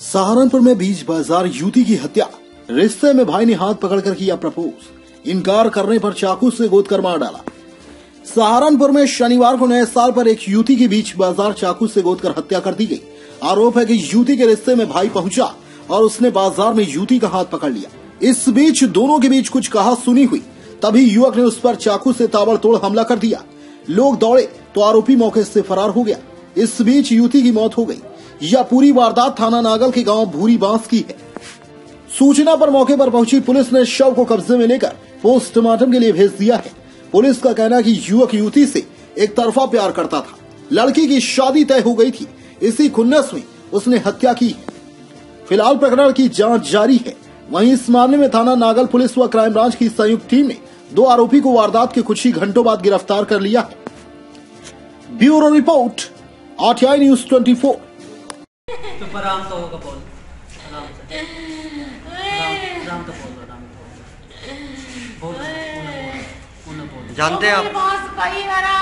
सहारनपुर में बीच बाज़ार युवती की हत्या। रिश्ते में भाई ने हाथ पकड़कर किया प्रपोज। इनकार करने पर चाकू से गोद कर मार डाला। सहारनपुर में शनिवार को नए साल पर एक युवती की बीच बाज़ार चाकू से गोद कर हत्या कर दी गई। आरोप है कि युवती के रिश्ते में भाई पहुँचा और उसने बाज़ार में युवती का हाथ पकड़ लिया। इस बीच दोनों के बीच कुछ कहा सुनी हुई। तभी युवक ने उस पर चाकू से ताबड़तोड़ हमला कर दिया। लोग दौड़े तो आरोपी मौके से फरार हो गया। इस बीच युवती की मौत हो गई। यह पूरी वारदात थाना नागल के गाँव भूरी बाँस की है। सूचना पर मौके पर पहुँची पुलिस ने शव को कब्जे में लेकर पोस्टमार्टम के लिए भेज दिया है। पुलिस का कहना कि युवक युवती से एक तरफा प्यार करता था। लड़की की शादी तय हो गई थी। इसी खुन्नस में उसने हत्या की फ़िलहाल प्रकरण की जाँच जारी है। वहीं इस मामले में थाना नागल पुलिस व क्राइम ब्रांच की संयुक्त टीम ने दो आरोपी को वारदात के कुछ ही घंटों बाद गिरफ़्तार कर लिया है। ब्यूरो रिपोर्ट, आरटीआई न्यूज़ 24 चुप आराम तो होगा बोल। आराम से आराम आराम तो बोल आराम तो बोल बोल बोल जानते हैं आप? मेरे पास कई बारा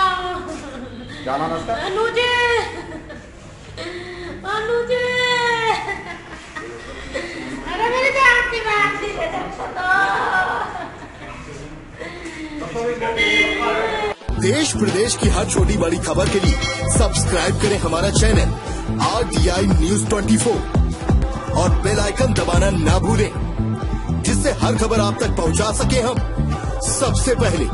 क्या नाम है उसका। अनुज। अनुज। अरे मेरे ध्यान की बात थी देश प्रदेश की हर छोटी बड़ी खबर के लिए सब्सक्राइब करें हमारा channel R T I news twenty four. और बेल आइकन दबाना ना भूलें, जिससे हर खबर आप तक पहुँचा सके हम। सबसे पहले